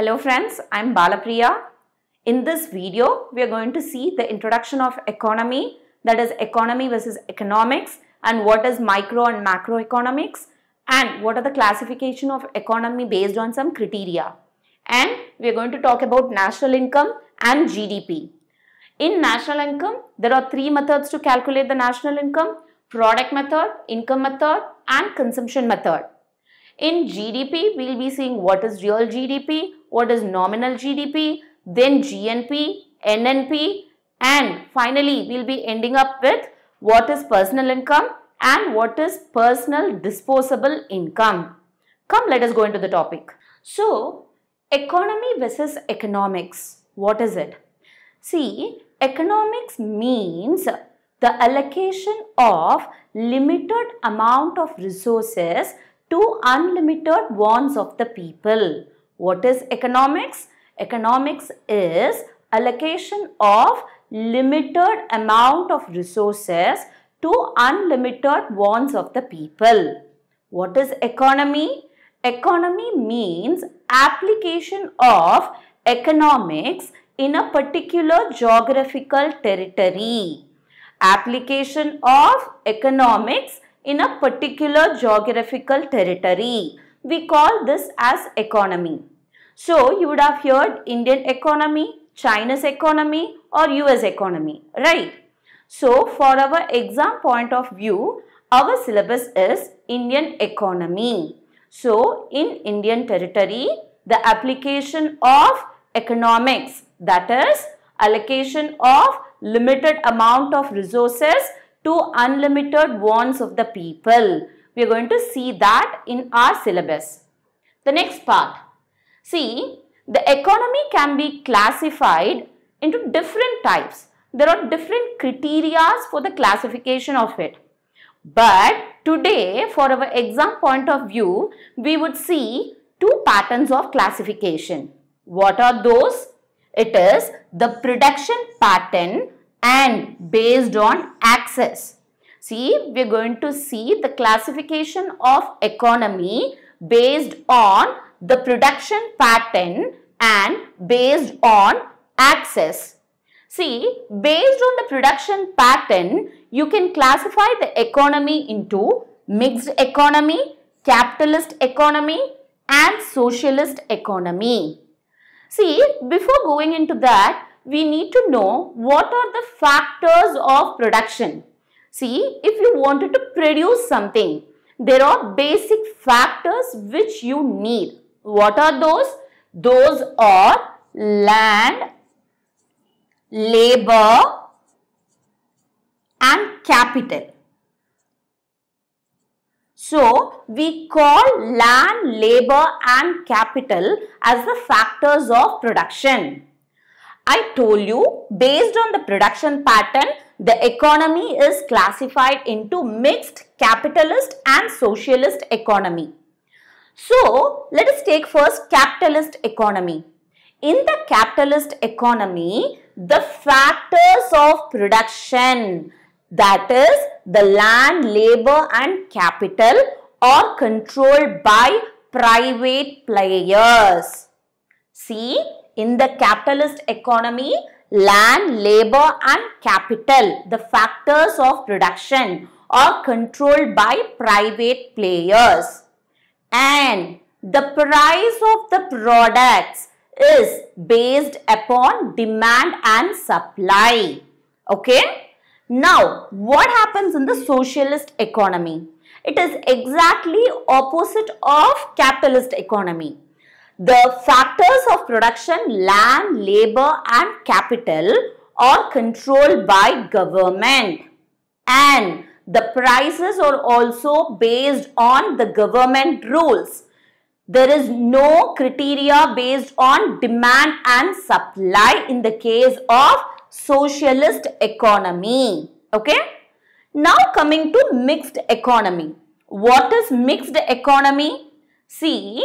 Hello friends, I'm Balapriya. In this video, we are going to see the introduction of economy, that is economy versus economics and what is micro and macroeconomics and what are the classification of economy based on some criteria. And we are going to talk about national income and GDP. In national income, there are three methods to calculate the national income, product method, income method and consumption method. In GDP, we will be seeing what is real GDP, what is nominal GDP, then GNP, NNP and finally we will be ending up with what is personal income and what is personal disposable income. Come let us go into the topic. So economy versus economics, what is it? See economics means the allocation of limited amount of resources to unlimited wants of the people. What is economics? Economics is allocation of limited amount of resources to unlimited wants of the people. What is economy? Economy means application of economics in a particular geographical territory. Application of economics in a particular geographical territory. We call this as economy. So, you would have heard Indian economy, China's economy or US economy, right? So, for our exam point of view, our syllabus is Indian economy. So, in Indian territory, the application of economics that is allocation of limited amount of resources to unlimited wants of the people. We are going to see that in our syllabus. The next part. See, the economy can be classified into different types. There are different criteria for the classification of it. But today, for our exam point of view, we would see two patterns of classification. What are those? It is the production pattern and based on access. See, we are going to see the classification of economy based on the production pattern and based on access. See, based on the production pattern, you can classify the economy into mixed economy, capitalist economy and socialist economy. See, before going into that, we need to know what are the factors of production. See, if you wanted to produce something, there are basic factors which you need. What are those? Those are land, labor and capital. So, we call land, labor and capital as the factors of production. I told you based on the production pattern, the economy is classified into mixed capitalist and socialist economy. So, let us take first capitalist economy. In the capitalist economy, the factors of production that is the land, labor and capital are controlled by private players. See, in the capitalist economy, land, labor and capital, the factors of production are controlled by private players. And the price of the products is based upon demand and supply. Okay. Now, what happens in the socialist economy? It is exactly opposite of capitalist economy. The factors of production, land, labor and capital are controlled by government and the prices are also based on the government rules. There is no criteria based on demand and supply in the case of socialist economy. Okay. Now coming to mixed economy. What is mixed economy? See,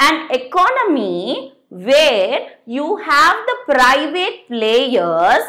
an economy where you have the private players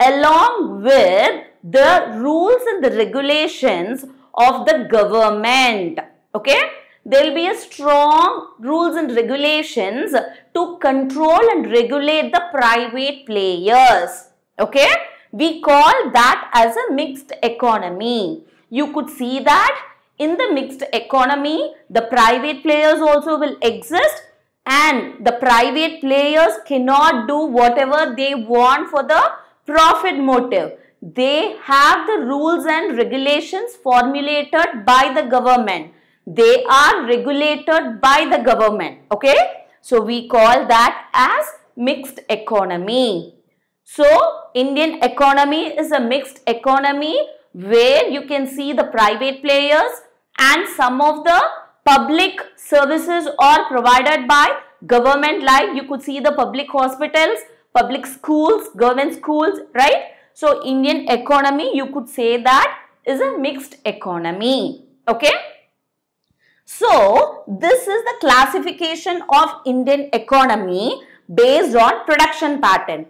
along with the rules and the regulations of the government. Okay. there will be a strong rules and regulations to control and regulate the private players. Okay, we call that as a mixed economy. You could see that in the mixed economy, the private players also will exist and the private players cannot do whatever they want for the profit motive. They have the rules and regulations formulated by the government. They are regulated by the government. Okay. So, we call that as mixed economy. So, Indian economy is a mixed economy where you can see the private players and some of the public services are provided by government like you could see the public hospitals, public schools, government schools, right? So, Indian economy you could say that is a mixed economy, okay? So, this is the classification of Indian economy based on production pattern.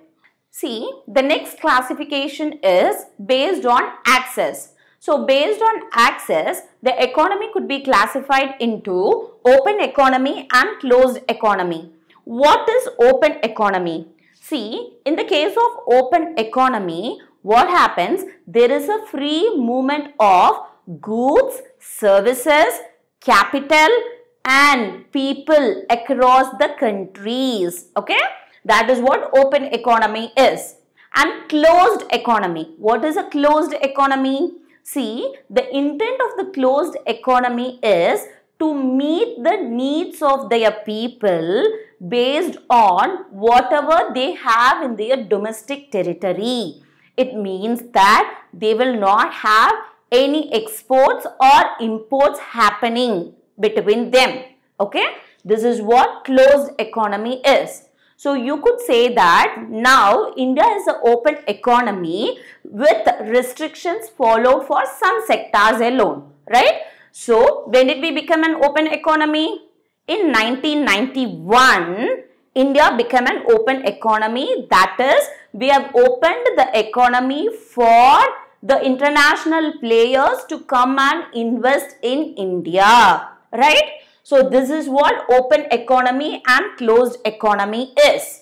See, the next classification is based on access. So, based on access, the economy could be classified into open economy and closed economy. What is open economy? See, in the case of open economy, what happens? There is a free movement of goods, services, capital and people across the countries. Okay, that is what open economy is. And closed economy. What is a closed economy? See, the intent of the closed economy is to meet the needs of their people based on whatever they have in their domestic territory. It means that they will not have any exports or imports happening between them. Okay, this is what closed economy is. So you could say that now India is an open economy with restrictions followed for some sectors alone, right? So when did we become an open economy? In 1991, India became an open economy. That is, we have opened the economy for the international players to come and invest in India, right? So this is what open economy and closed economy is.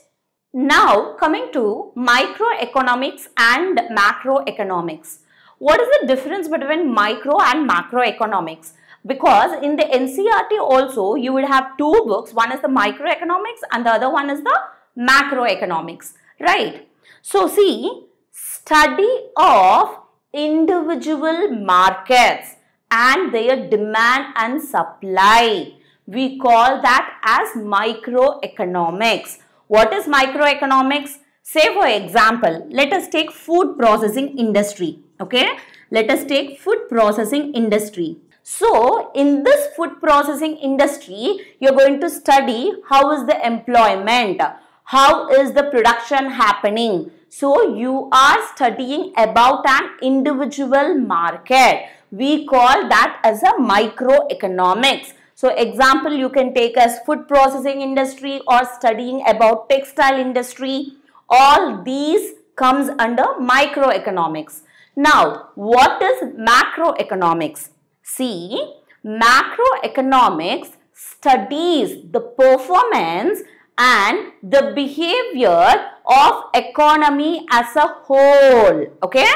Now coming to microeconomics and macroeconomics. What is the difference between micro and macroeconomics? Because in the NCERT also you would have two books. One is the microeconomics and the other one is the macroeconomics. Right. So see study of individual markets and their demand and supply. We call that as microeconomics. What is microeconomics? Say for example, let us take food processing industry. Okay, let us take food processing industry. So, in this food processing industry, you're going to study how is the employment, how is the production happening. So, you are studying about an individual market we call that as a microeconomics. So example you can take as food processing industry or studying about textile industry. All these comes under microeconomics. Now what is macroeconomics? See macroeconomics studies the performance and the behavior of economy as a whole. Okay.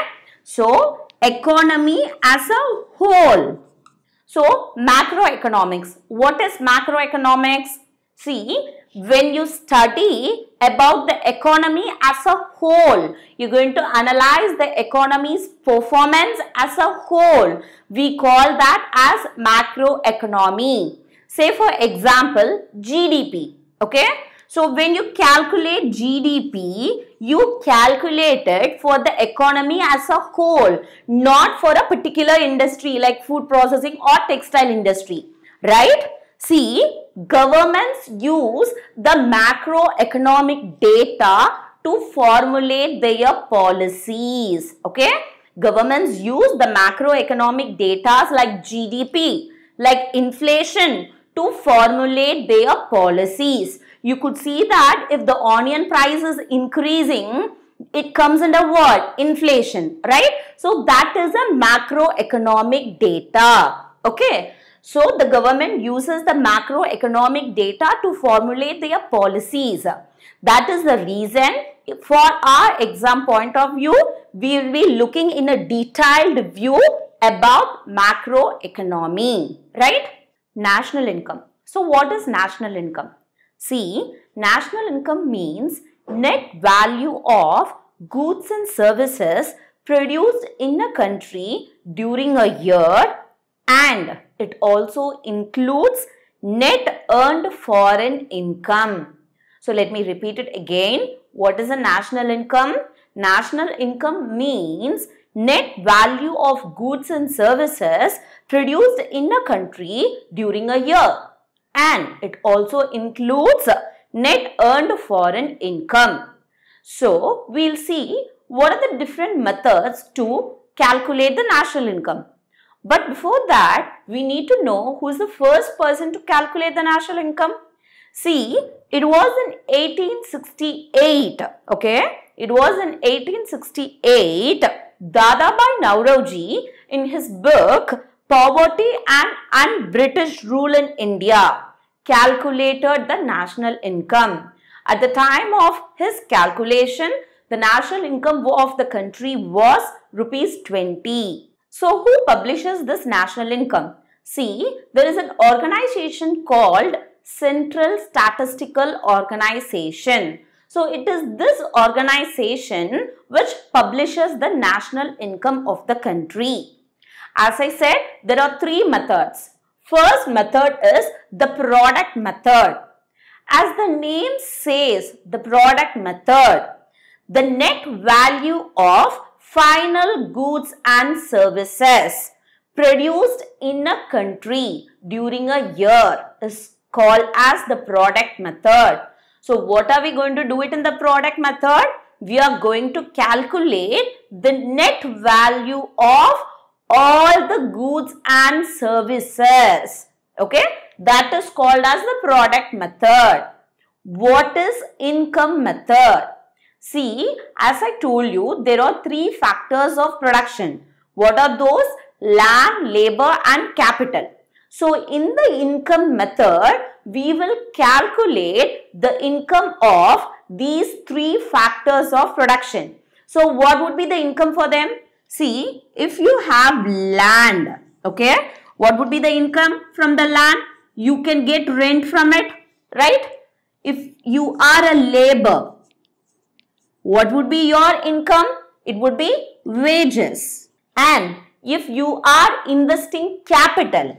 So economy as a whole. So, macroeconomics. What is macroeconomics? See, when you study about the economy as a whole, you're going to analyze the economy's performance as a whole. We call that as macroeconomy. Say for example, GDP. Okay. So when you calculate GDP, you calculate it for the economy as a whole, not for a particular industry like food processing or textile industry, right? See, governments use the macroeconomic data to formulate their policies, okay? Governments use the macroeconomic data like GDP, like inflation to formulate their policies you could see that if the onion price is increasing, it comes under what? Inflation, right? So that is a macroeconomic data. Okay. So the government uses the macroeconomic data to formulate their policies. That is the reason for our exam point of view, we will be looking in a detailed view about macroeconomy, right? National income. So what is national income? See, national income means net value of goods and services produced in a country during a year and it also includes net earned foreign income. So let me repeat it again. What is a national income? National income means net value of goods and services produced in a country during a year. And it also includes net earned foreign income. So, we'll see what are the different methods to calculate the national income. But before that, we need to know who is the first person to calculate the national income. See, it was in 1868, okay? It was in 1868, Dadabhai Naoroji in his book Poverty and, and British Rule in India calculated the national income. At the time of his calculation, the national income of the country was rupees 20. So who publishes this national income? See, there is an organization called Central Statistical Organization. So it is this organization which publishes the national income of the country. As I said, there are three methods. First method is the product method. As the name says, the product method, the net value of final goods and services produced in a country during a year is called as the product method. So what are we going to do it in the product method? We are going to calculate the net value of all the goods and services. Okay, that is called as the product method. What is income method? See, as I told you, there are three factors of production. What are those? Land, labor and capital. So, in the income method, we will calculate the income of these three factors of production. So, what would be the income for them? See, if you have land, okay, what would be the income from the land? You can get rent from it, right? If you are a labor, what would be your income? It would be wages. And if you are investing capital,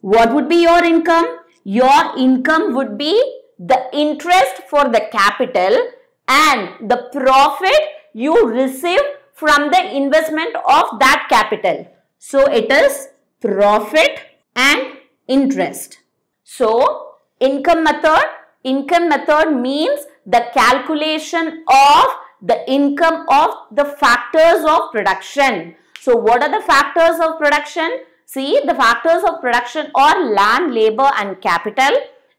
what would be your income? Your income would be the interest for the capital and the profit you receive from the investment of that capital. So it is profit and interest. So income method, income method means the calculation of the income of the factors of production. So what are the factors of production? See the factors of production are land, labor and capital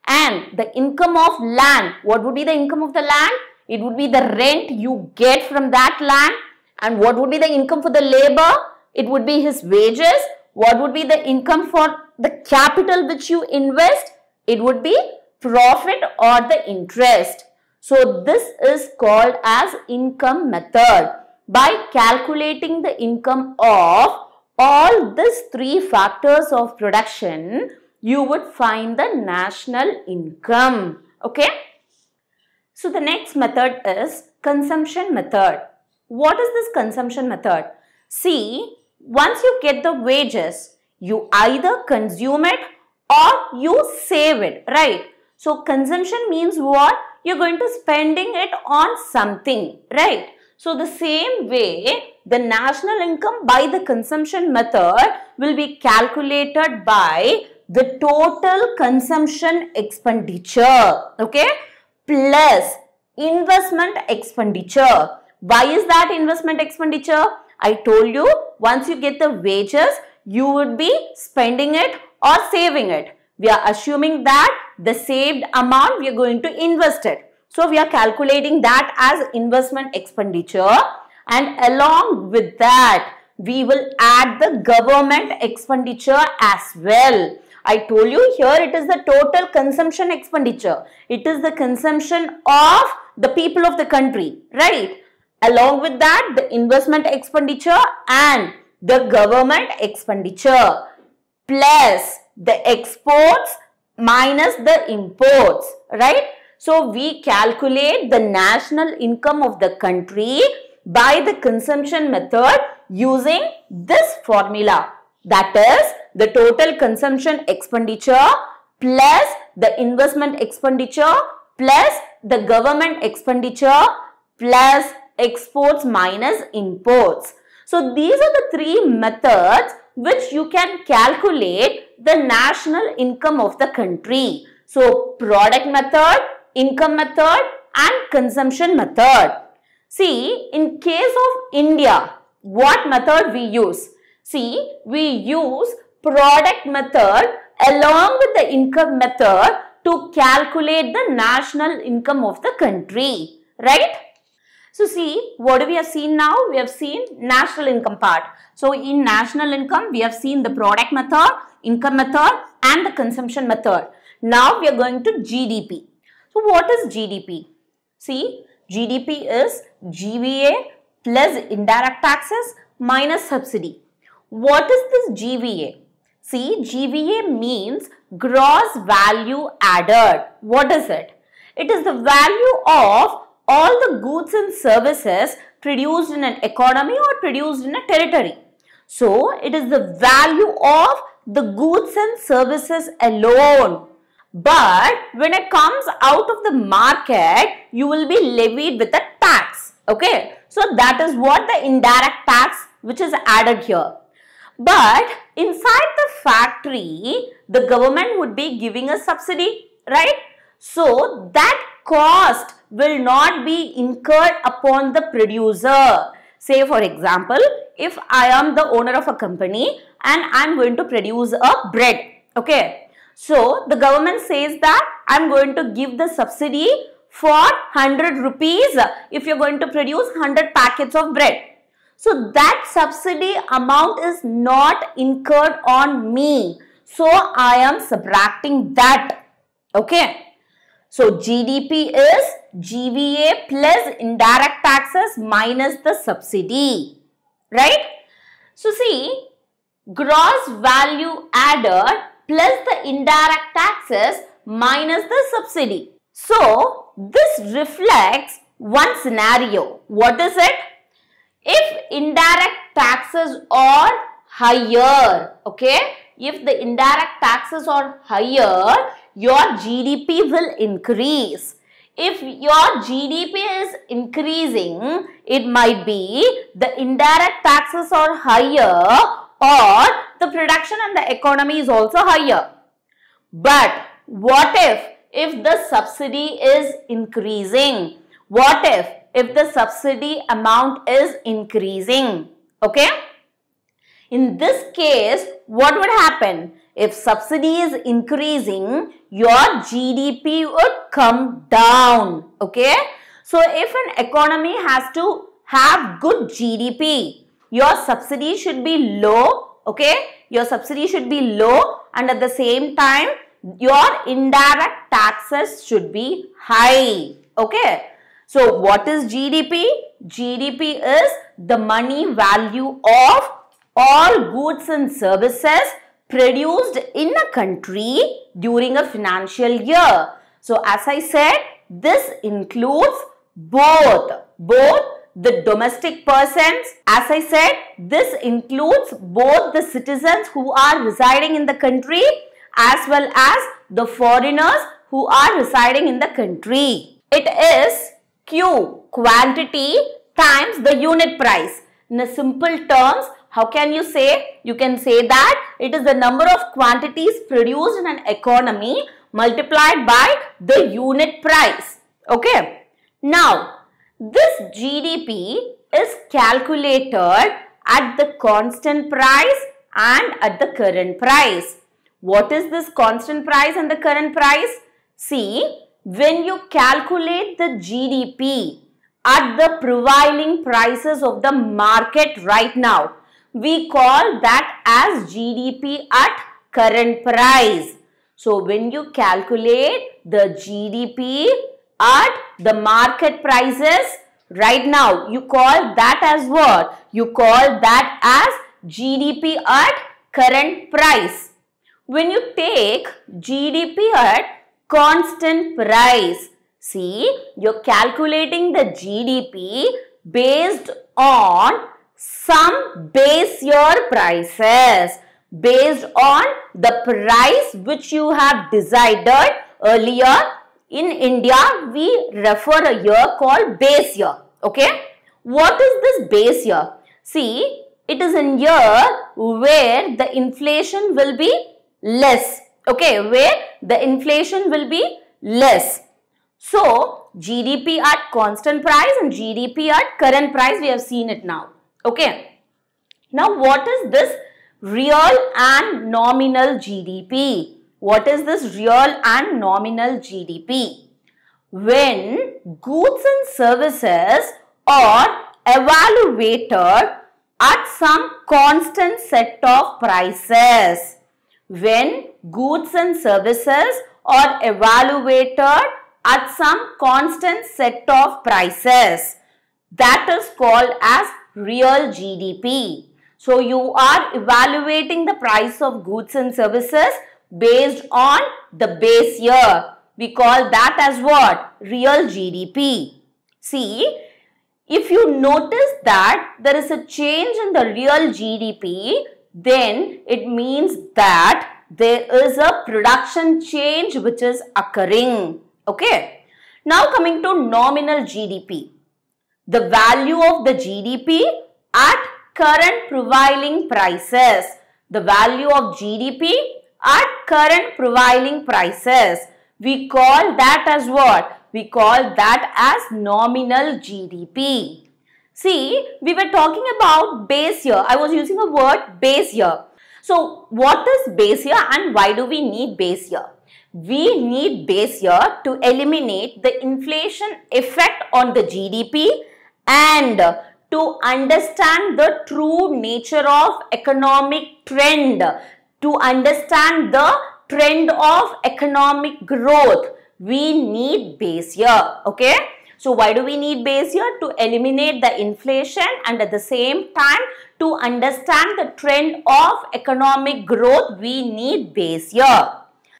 and the income of land. What would be the income of the land? It would be the rent you get from that land and what would be the income for the labor? It would be his wages. What would be the income for the capital which you invest? It would be profit or the interest. So this is called as income method. By calculating the income of all these three factors of production, you would find the national income. Okay. So the next method is consumption method. What is this consumption method? See, once you get the wages, you either consume it or you save it, right? So consumption means what? You're going to spending it on something, right? So the same way, the national income by the consumption method will be calculated by the total consumption expenditure, okay, plus investment expenditure why is that investment expenditure? I told you once you get the wages, you would be spending it or saving it. We are assuming that the saved amount we are going to invest it. So we are calculating that as investment expenditure and along with that we will add the government expenditure as well. I told you here it is the total consumption expenditure. It is the consumption of the people of the country, right? Along with that, the investment expenditure and the government expenditure plus the exports minus the imports, right? So, we calculate the national income of the country by the consumption method using this formula. That is the total consumption expenditure plus the investment expenditure plus the government expenditure plus exports minus imports. So these are the three methods which you can calculate the national income of the country. So product method, income method and consumption method. See in case of India, what method we use? See, we use product method along with the income method to calculate the national income of the country, right? So see, what we have seen now? We have seen national income part. So in national income, we have seen the product method, income method and the consumption method. Now we are going to GDP. So what is GDP? See, GDP is GVA plus indirect taxes minus subsidy. What is this GVA? See, GVA means gross value added. What is it? It is the value of all the goods and services produced in an economy or produced in a territory. So, it is the value of the goods and services alone. But when it comes out of the market, you will be levied with a tax. Okay. So, that is what the indirect tax which is added here. But inside the factory, the government would be giving a subsidy, right? So that cost will not be incurred upon the producer. Say for example, if I am the owner of a company and I am going to produce a bread, okay. So the government says that I am going to give the subsidy for 100 rupees if you are going to produce 100 packets of bread. So that subsidy amount is not incurred on me. So I am subtracting that. Okay. So GDP is GVA plus indirect taxes minus the subsidy. Right. So see gross value added plus the indirect taxes minus the subsidy. So this reflects one scenario. What is it? if indirect taxes are higher, okay, if the indirect taxes are higher, your GDP will increase. If your GDP is increasing, it might be the indirect taxes are higher or the production and the economy is also higher. But what if, if the subsidy is increasing? What if if the subsidy amount is increasing. Okay. In this case, what would happen? If subsidy is increasing, your GDP would come down. Okay. So, if an economy has to have good GDP, your subsidy should be low. Okay. Your subsidy should be low and at the same time, your indirect taxes should be high. Okay. So what is GDP? GDP is the money value of all goods and services produced in a country during a financial year. So as I said, this includes both, both the domestic persons. As I said, this includes both the citizens who are residing in the country as well as the foreigners who are residing in the country. It is Q, quantity times the unit price. In a simple terms, how can you say? You can say that it is the number of quantities produced in an economy multiplied by the unit price. Okay. Now, this GDP is calculated at the constant price and at the current price. What is this constant price and the current price? See, when you calculate the GDP at the prevailing prices of the market right now. We call that as GDP at current price. So when you calculate the GDP at the market prices, right now you call that as what? You call that as GDP at current price. When you take GDP at constant price, see you're calculating the GDP based on some base year prices based on the price which you have decided earlier. In India we refer a year called base year. Okay? What is this base year? See it is in year where the inflation will be less. Okay? Where the inflation will be less. So GDP at constant price and GDP at current price we have seen it now okay now what is this real and nominal GDP. What is this real and nominal GDP? When goods and services are evaluated at some constant set of prices. When goods and services are evaluated at some constant set of prices. That is called as real GDP. So you are evaluating the price of goods and services based on the base year. We call that as what? Real GDP. See, if you notice that there is a change in the real GDP, then it means that there is a production change which is occurring. Okay. Now coming to nominal GDP. The value of the GDP at current prevailing prices. The value of GDP at current prevailing prices. We call that as what? We call that as nominal GDP. See, we were talking about base year. I was using a word base year. So, what is base year and why do we need base year? We need base year to eliminate the inflation effect on the GDP and to understand the true nature of economic trend, to understand the trend of economic growth, we need base year. Okay. So why do we need base year? To eliminate the inflation and at the same time to understand the trend of economic growth, we need base year.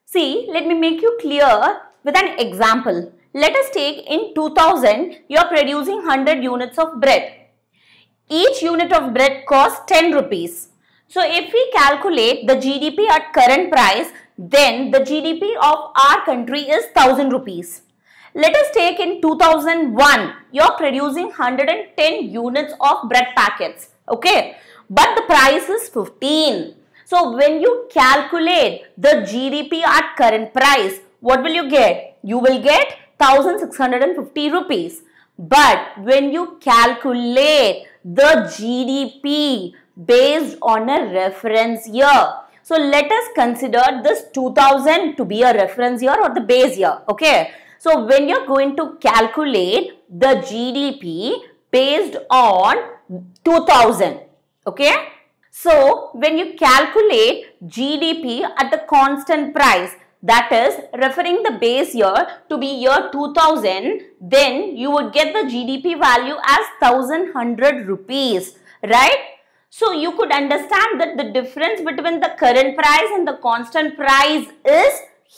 See, let me make you clear with an example. Let us take in 2000, you are producing 100 units of bread each unit of bread costs 10 rupees. So if we calculate the GDP at current price, then the GDP of our country is 1000 rupees. Let us take in 2001, you are producing 110 units of bread packets. Okay. But the price is 15. So when you calculate the GDP at current price, what will you get? You will get 1650 rupees. But when you calculate the GDP based on a reference year. So let us consider this 2000 to be a reference year or the base year. Okay. So when you're going to calculate the GDP based on 2000. Okay. So when you calculate GDP at the constant price that is referring the base year to be year 2000 then you would get the GDP value as 1100 rupees right? So you could understand that the difference between the current price and the constant price is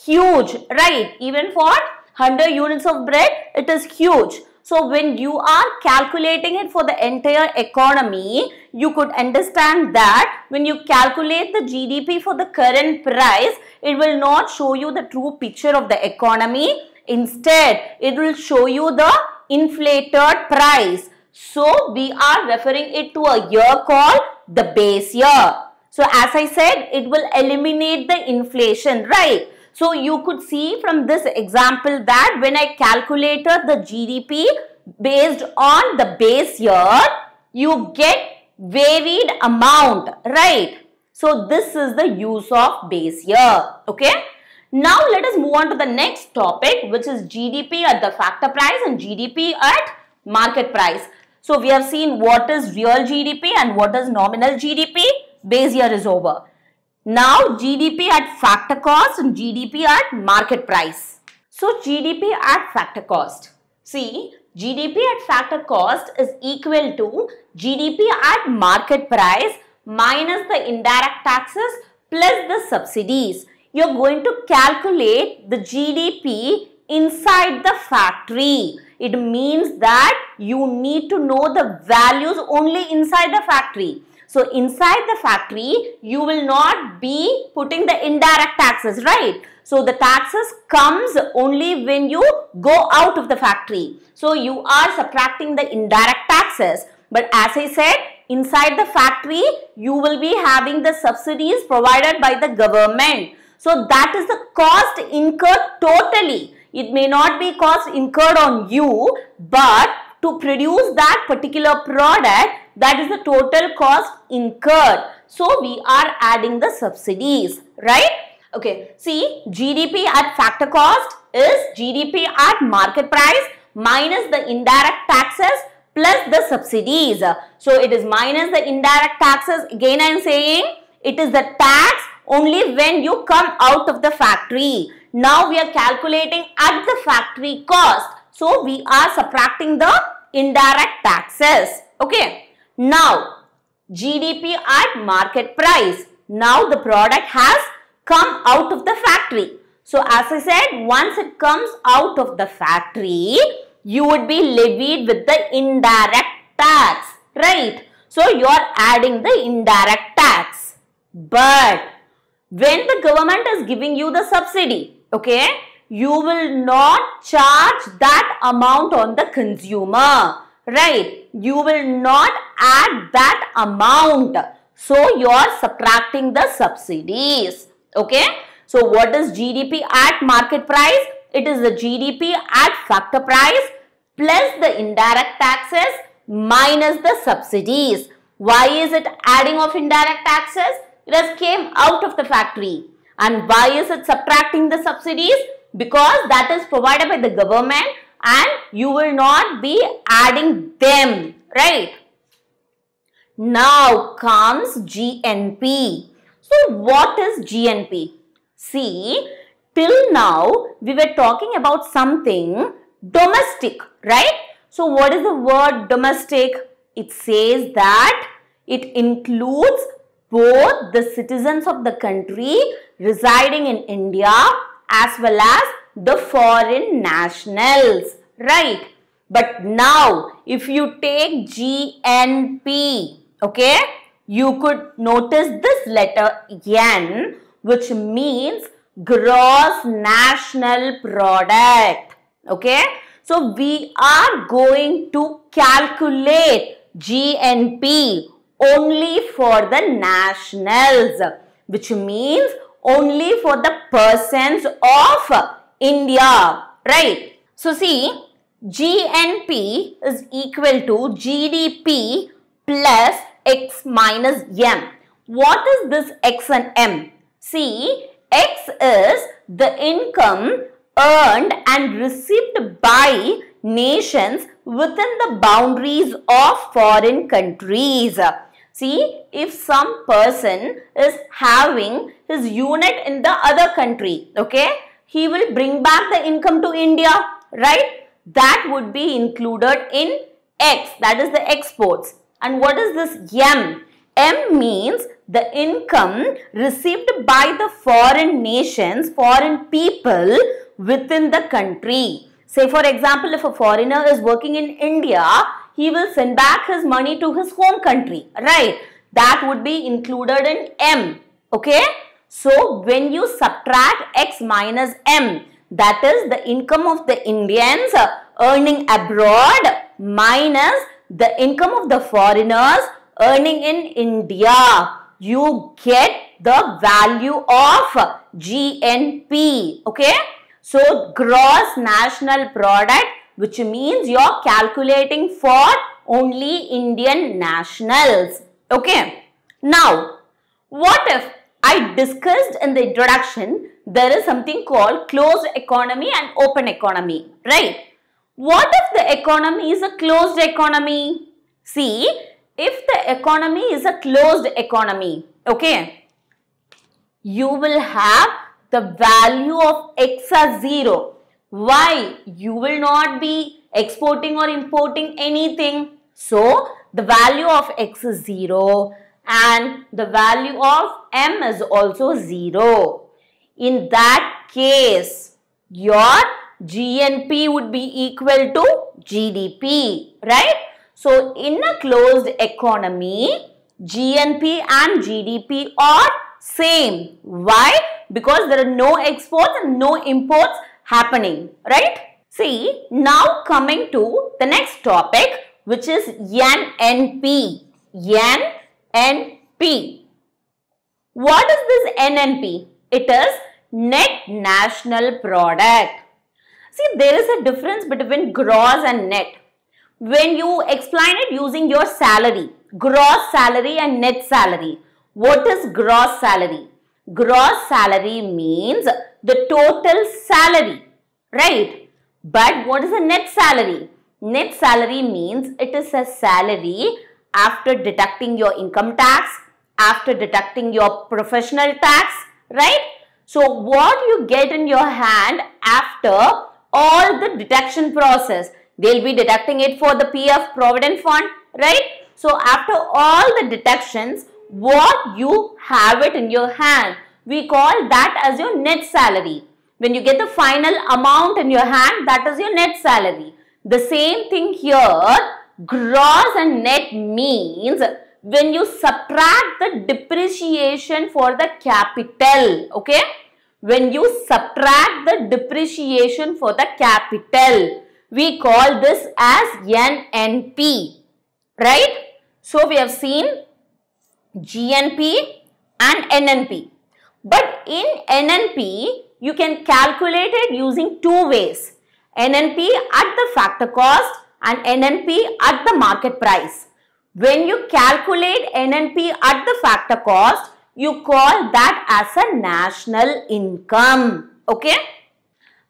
huge right? Even for 100 units of bread it is huge so when you are calculating it for the entire economy, you could understand that when you calculate the GDP for the current price, it will not show you the true picture of the economy. Instead, it will show you the inflated price. So we are referring it to a year called the base year. So as I said, it will eliminate the inflation, right? So you could see from this example that when I calculated the GDP based on the base year, you get varied amount, right? So this is the use of base year, okay? Now let us move on to the next topic which is GDP at the factor price and GDP at market price. So we have seen what is real GDP and what is nominal GDP. Base year is over. Now GDP at factor cost and GDP at market price. So GDP at factor cost. See, GDP at factor cost is equal to GDP at market price minus the indirect taxes plus the subsidies. You're going to calculate the GDP inside the factory. It means that you need to know the values only inside the factory. So inside the factory, you will not be putting the indirect taxes, right? So the taxes comes only when you go out of the factory. So you are subtracting the indirect taxes. But as I said, inside the factory, you will be having the subsidies provided by the government. So that is the cost incurred totally. It may not be cost incurred on you, but to produce that particular product, that is the total cost incurred. So we are adding the subsidies, right? Okay, see GDP at factor cost is GDP at market price minus the indirect taxes plus the subsidies. So it is minus the indirect taxes. Again I am saying it is the tax only when you come out of the factory. Now we are calculating at the factory cost. So we are subtracting the indirect taxes. Okay. Now GDP at market price. Now the product has come out of the factory. So as I said, once it comes out of the factory, you would be levied with the indirect tax, right? So you are adding the indirect tax. But when the government is giving you the subsidy, okay, you will not charge that amount on the consumer, right? You will not add that amount. So you are subtracting the subsidies, okay? So what is GDP at market price? It is the GDP at factor price plus the indirect taxes minus the subsidies. Why is it adding of indirect taxes? It has came out of the factory. And why is it subtracting the subsidies? Because that is provided by the government and you will not be adding them, right? Now comes GNP. So what is GNP? See, till now we were talking about something domestic, right? So what is the word domestic? It says that it includes both the citizens of the country residing in India as well as the foreign nationals, right? But now, if you take GNP, okay, you could notice this letter N which means gross national product, okay? So, we are going to calculate GNP only for the nationals, which means only for the persons of India, right? So, see, GNP is equal to GDP plus X minus M. What is this X and M? See, X is the income earned and received by nations within the boundaries of foreign countries. See, if some person is having his unit in the other country, okay, he will bring back the income to India, right? That would be included in X, that is the exports. And what is this M? M means the income received by the foreign nations, foreign people within the country. Say for example, if a foreigner is working in India, he will send back his money to his home country, right? That would be included in M, okay? So, when you subtract X minus M, that is the income of the Indians uh, earning abroad minus the income of the foreigners earning in India, you get the value of GNP, okay? So, gross national product which means you're calculating for only Indian nationals. Okay. Now, what if I discussed in the introduction there is something called closed economy and open economy, right? What if the economy is a closed economy? See, if the economy is a closed economy, okay, you will have the value of x as 0. Why? You will not be exporting or importing anything. So, the value of x is 0 and the value of m is also 0. In that case, your GNP would be equal to GDP, right? So, in a closed economy, GNP and GDP are same. Why? Because there are no exports and no imports happening, right? See, now coming to the next topic which is NNP. NNP. What is this NNP? It is Net National Product. See, there is a difference between gross and net. When you explain it using your salary, gross salary and net salary. What is gross salary? Gross salary means the total salary, right? But what is a net salary? Net salary means it is a salary after deducting your income tax, after deducting your professional tax, right? So what you get in your hand after all the deduction process. They'll be deducting it for the PF Provident Fund, right? So after all the deductions, what you have it in your hand, we call that as your net salary. When you get the final amount in your hand, that is your net salary. The same thing here, gross and net means when you subtract the depreciation for the capital, okay? when you subtract the depreciation for the capital. We call this as NNP, right? So, we have seen GNP and NNP. But in NNP, you can calculate it using two ways. NNP at the factor cost and NNP at the market price. When you calculate NNP at the factor cost, you call that as a national income. Okay.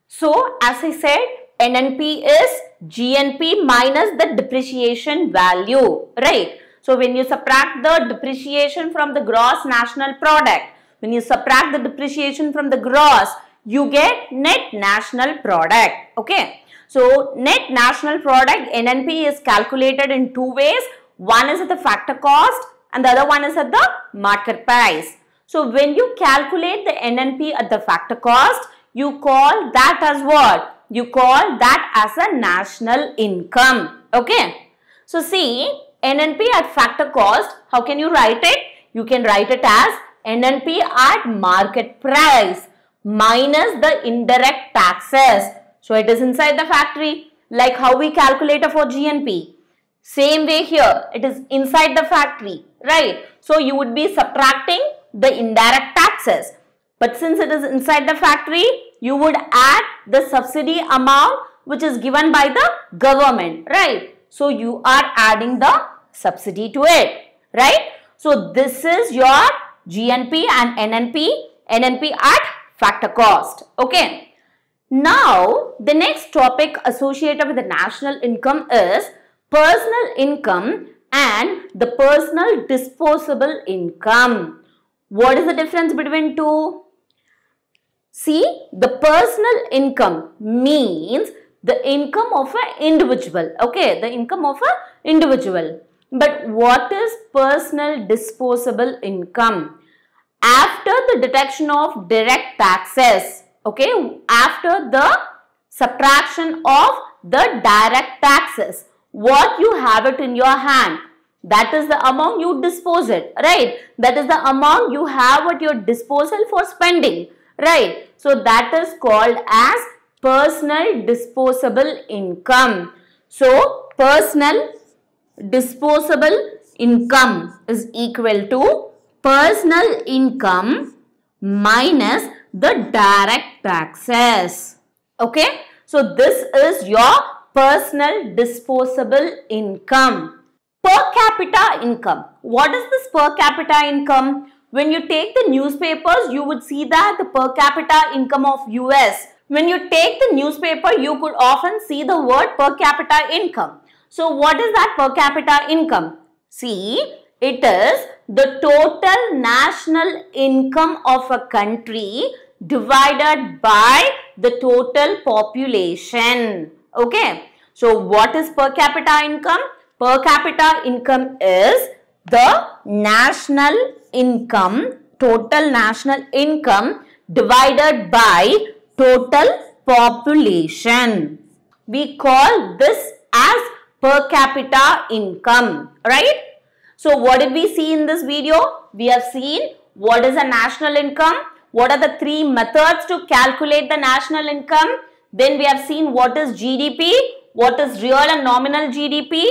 So, as I said, NNP is GNP minus the depreciation value, right? So, when you subtract the depreciation from the gross national product, when you subtract the depreciation from the gross, you get net national product, okay? So, net national product NNP is calculated in two ways. One is at the factor cost and the other one is at the market price. So when you calculate the NNP at the factor cost, you call that as what? You call that as a national income. Okay. So see, NNP at factor cost, how can you write it? You can write it as NNP at market price minus the indirect taxes. So it is inside the factory like how we calculate for GNP. Same way here, it is inside the factory, right? So you would be subtracting the indirect taxes. But since it is inside the factory, you would add the subsidy amount which is given by the government, right? So you are adding the subsidy to it, right? So this is your GNP and NNP, NNP at factor cost, okay? Now, the next topic associated with the national income is personal income and the personal disposable income. What is the difference between two? See, the personal income means the income of an individual. Okay, the income of an individual. But what is personal disposable income? After the deduction of direct taxes, okay, after the subtraction of the direct taxes, what you have it in your hand, that is the amount you dispose it, right? That is the amount you have at your disposal for spending, right? So that is called as personal disposable income. So personal disposable income is equal to personal income minus the direct taxes. Okay. So this is your personal disposable income. Per capita income. What is this per capita income? When you take the newspapers, you would see that the per capita income of US. When you take the newspaper, you could often see the word per capita income. So what is that per capita income? See, it is the total national income of a country divided by the total population. Okay. So what is per capita income? Per capita income is the national income, total national income divided by total population. We call this as per capita income, right? So what did we see in this video? We have seen what is a national income, what are the three methods to calculate the national income. Then we have seen what is GDP, what is real and nominal GDP,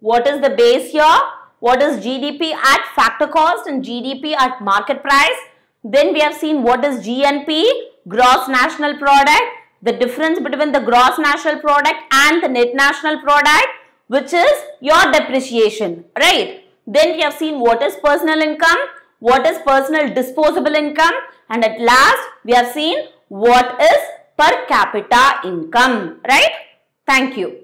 what is the base year, what is GDP at factor cost and GDP at market price. Then we have seen what is GNP, gross national product, the difference between the gross national product and the net national product which is your depreciation, right? Then we have seen what is personal income, what is personal disposable income and at last we have seen what is per capita income, right? Thank you.